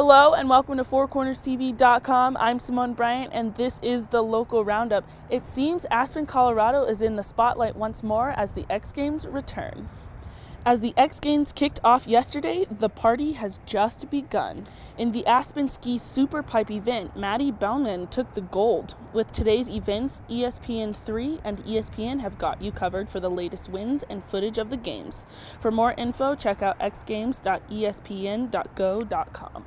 Hello and welcome to FourCornersTV.com. I'm Simone Bryant and this is the local roundup. It seems Aspen, Colorado is in the spotlight once more as the X Games return. As the X Games kicked off yesterday, the party has just begun. In the Aspen Ski Super Pipe event, Maddie Bowman took the gold. With today's events, ESPN3 and ESPN have got you covered for the latest wins and footage of the games. For more info, check out xgames.espn.go.com.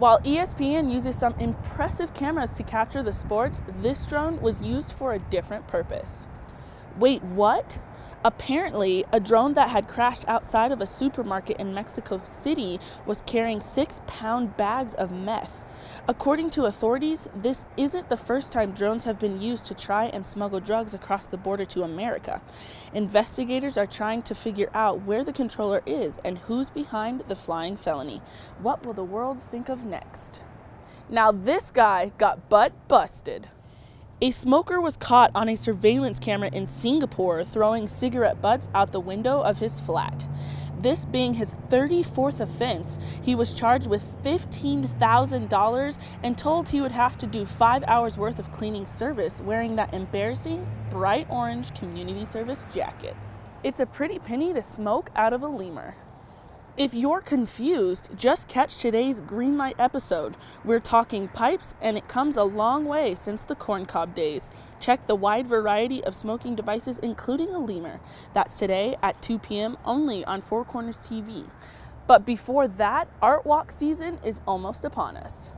While ESPN uses some impressive cameras to capture the sports, this drone was used for a different purpose. Wait, what? Apparently, a drone that had crashed outside of a supermarket in Mexico City was carrying six pound bags of meth. According to authorities, this isn't the first time drones have been used to try and smuggle drugs across the border to America. Investigators are trying to figure out where the controller is and who's behind the flying felony. What will the world think of next? Now, this guy got butt busted. A smoker was caught on a surveillance camera in Singapore throwing cigarette butts out the window of his flat. This being his 34th offense, he was charged with $15,000 and told he would have to do five hours worth of cleaning service wearing that embarrassing bright orange community service jacket. It's a pretty penny to smoke out of a lemur. If you're confused, just catch today's Greenlight episode. We're talking pipes, and it comes a long way since the corncob days. Check the wide variety of smoking devices, including a lemur. That's today at 2 p.m. only on Four Corners TV. But before that, Art Walk season is almost upon us.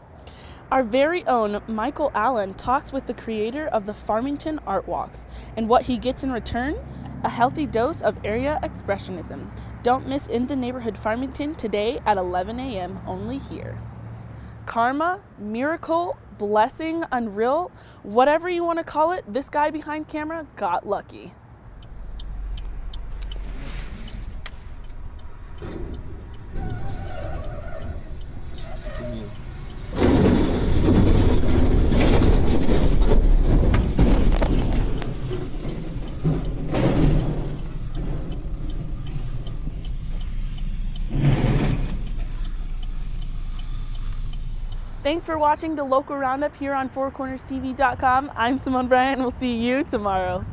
Our very own Michael Allen talks with the creator of the Farmington Art Walks, and what he gets in return? A healthy dose of area expressionism. Don't miss In the Neighborhood Farmington today at 11 a.m. only here. Karma, miracle, blessing, unreal, whatever you want to call it, this guy behind camera got lucky. Thanks for watching the local roundup here on FourCornersTV.com. I'm Simone Bryant and we'll see you tomorrow.